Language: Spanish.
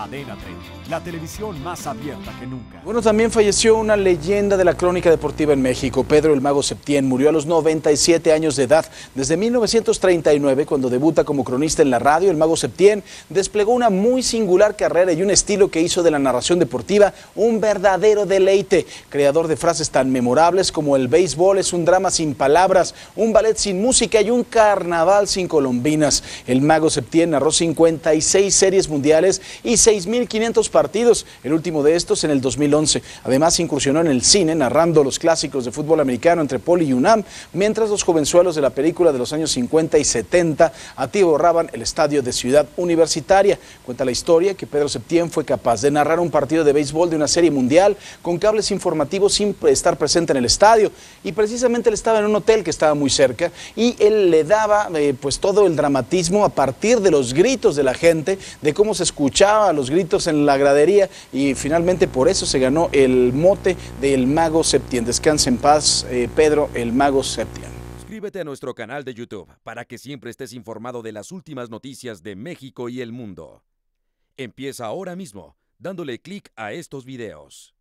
Cadena 30, la televisión más abierta que nunca. Bueno, también falleció una leyenda de la crónica deportiva en México. Pedro el Mago Septién murió a los 97 años de edad. Desde 1939, cuando debuta como cronista en la radio, el Mago Septién desplegó una muy singular carrera y un estilo que hizo de la narración deportiva un verdadero deleite. Creador de frases tan memorables como el béisbol es un drama sin palabras, un ballet sin música y un carnaval sin colombinas. El Mago Septién narró 56 series mundiales y 6.500 partidos, el último de estos en el 2011. Además, incursionó en el cine narrando los clásicos de fútbol americano entre Poli y UNAM, mientras los jovenzuelos de la película de los años 50 y 70 atiborraban el estadio de Ciudad Universitaria. Cuenta la historia que Pedro Septién fue capaz de narrar un partido de béisbol de una serie mundial con cables informativos sin estar presente en el estadio. Y precisamente él estaba en un hotel que estaba muy cerca y él le daba eh, pues todo el dramatismo a partir de los gritos de la gente, de cómo se escuchaba los gritos en la gradería y finalmente por eso se ganó el mote del Mago Septién. Descanse en paz, eh, Pedro el Mago Septién. Suscríbete a nuestro canal de YouTube para que siempre estés informado de las últimas noticias de México y el mundo. Empieza ahora mismo dándole clic a estos videos.